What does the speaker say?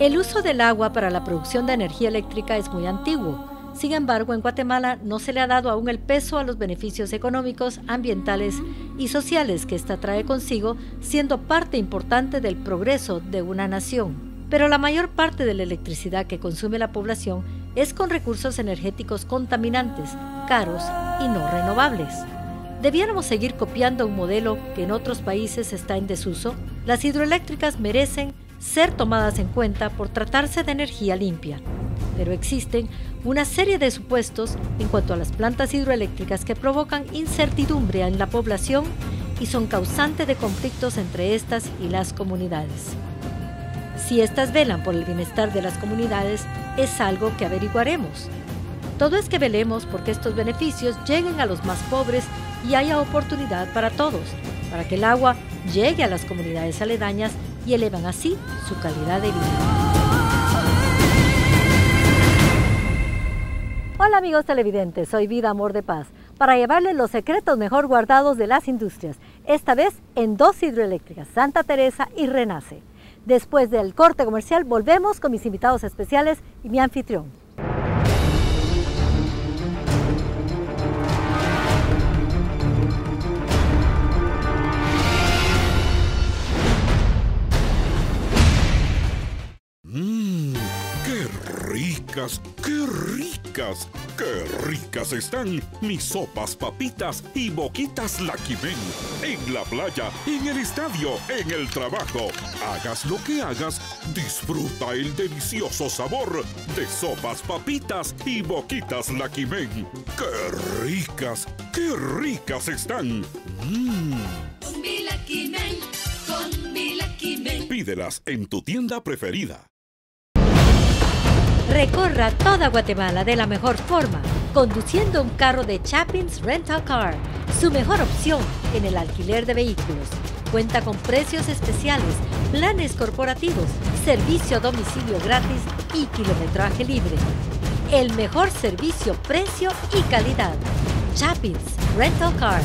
El uso del agua para la producción de energía eléctrica es muy antiguo. Sin embargo, en Guatemala no se le ha dado aún el peso a los beneficios económicos, ambientales y sociales que ésta trae consigo, siendo parte importante del progreso de una nación. Pero la mayor parte de la electricidad que consume la población es con recursos energéticos contaminantes, caros y no renovables. ¿Debiéramos seguir copiando un modelo que en otros países está en desuso? Las hidroeléctricas merecen ser tomadas en cuenta por tratarse de energía limpia pero existen una serie de supuestos en cuanto a las plantas hidroeléctricas que provocan incertidumbre en la población y son causantes de conflictos entre estas y las comunidades. Si estas velan por el bienestar de las comunidades, es algo que averiguaremos. Todo es que velemos porque estos beneficios lleguen a los más pobres y haya oportunidad para todos, para que el agua llegue a las comunidades aledañas y elevan así su calidad de vida. Hola amigos televidentes, soy Vida Amor de Paz para llevarles los secretos mejor guardados de las industrias, esta vez en dos hidroeléctricas, Santa Teresa y Renace. Después del corte comercial volvemos con mis invitados especiales y mi anfitrión. Qué ricas, qué ricas están mis sopas, papitas y boquitas Laquimen. En la playa, en el estadio, en el trabajo. Hagas lo que hagas, disfruta el delicioso sabor de sopas, papitas y boquitas Laquimen. ¡Qué ricas, qué ricas están! Mmm. Con mi con mi Pídelas en tu tienda preferida. Recorra toda Guatemala de la mejor forma, conduciendo un carro de Chapin's Rental Car, su mejor opción en el alquiler de vehículos. Cuenta con precios especiales, planes corporativos, servicio a domicilio gratis y kilometraje libre. El mejor servicio, precio y calidad. Chapin's Rental Car